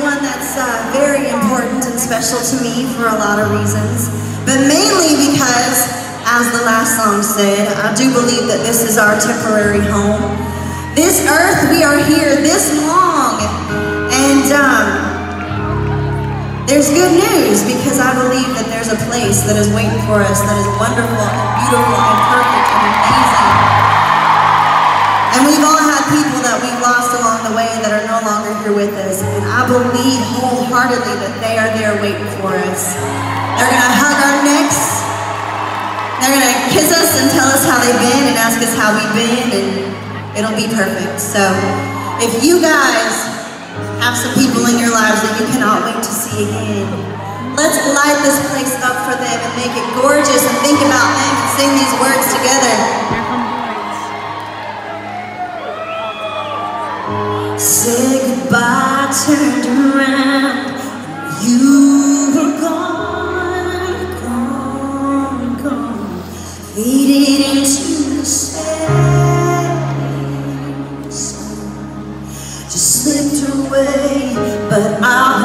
one that's uh, very important and special to me for a lot of reasons, but mainly because, as the last song said, I do believe that this is our temporary home. This earth, we are here this long, and um, there's good news because I believe that there's a place that is waiting for us that is wonderful and beautiful and perfect and amazing. And we've all had people that we've lost along the way that are no longer here with us. And I believe wholeheartedly that they are there waiting for us. They're going to hug our necks. They're going to kiss us and tell us how they've been and ask us how we've been. And it'll be perfect. So if you guys have some people in your lives that you cannot wait to see again, let's light this place up for them and make it gorgeous and think about them and sing these words together. Say goodbye, turned around, you were gone, gone, gone, faded into the setting sun. Just slipped away, but I'll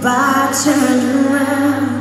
goodbye turned around.